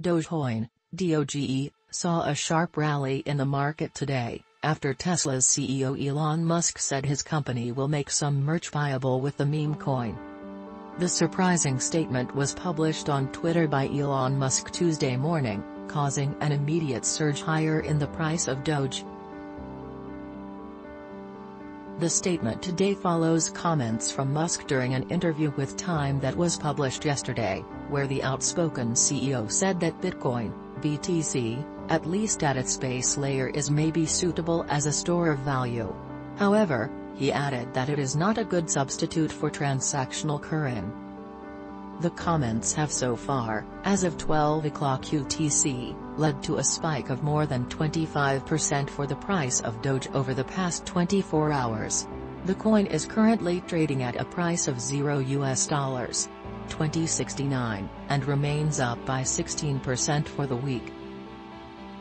Dogecoin, DOGE, saw a sharp rally in the market today, after Tesla's CEO Elon Musk said his company will make some merch viable with the meme coin. The surprising statement was published on Twitter by Elon Musk Tuesday morning, causing an immediate surge higher in the price of Doge. The statement today follows comments from Musk during an interview with Time that was published yesterday, where the outspoken CEO said that Bitcoin, BTC, at least at its base layer is maybe suitable as a store of value. However, he added that it is not a good substitute for transactional currency. The comments have so far, as of 12 o'clock UTC, led to a spike of more than 25% for the price of Doge over the past 24 hours. The coin is currently trading at a price of 0 US dollars 2069, and remains up by 16% for the week.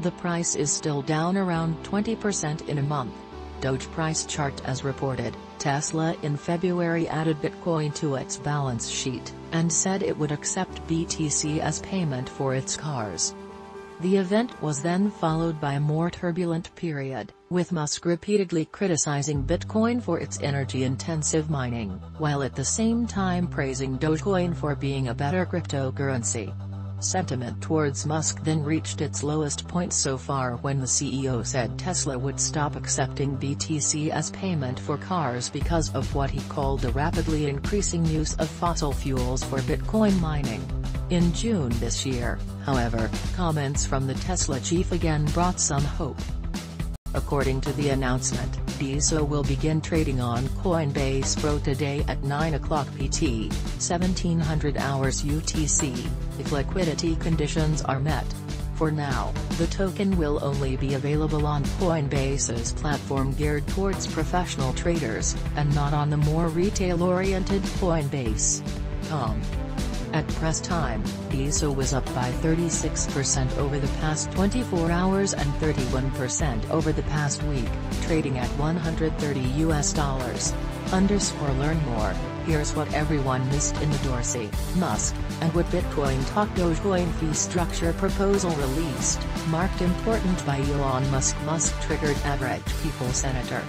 The price is still down around 20% in a month. Doge price chart as reported, Tesla in February added Bitcoin to its balance sheet, and said it would accept BTC as payment for its cars. The event was then followed by a more turbulent period, with Musk repeatedly criticizing Bitcoin for its energy-intensive mining, while at the same time praising Dogecoin for being a better cryptocurrency. Sentiment towards Musk then reached its lowest point so far when the CEO said Tesla would stop accepting BTC as payment for cars because of what he called the rapidly increasing use of fossil fuels for Bitcoin mining. In June this year, however, comments from the Tesla chief again brought some hope. According to the announcement, DSO will begin trading on Coinbase Pro today at 9 o'clock PT, 1700 hours UTC, if liquidity conditions are met. For now, the token will only be available on Coinbase's platform geared towards professional traders, and not on the more retail-oriented Coinbase.com. At press time, DSO was up by 36% over the past 24 hours and 31% over the past week, trading at 130 US dollars. Underscore learn more, here's what everyone missed in the Dorsey, Musk, and what Bitcoin talk Dogecoin fee structure proposal released, marked important by Elon Musk Musk triggered average people senator.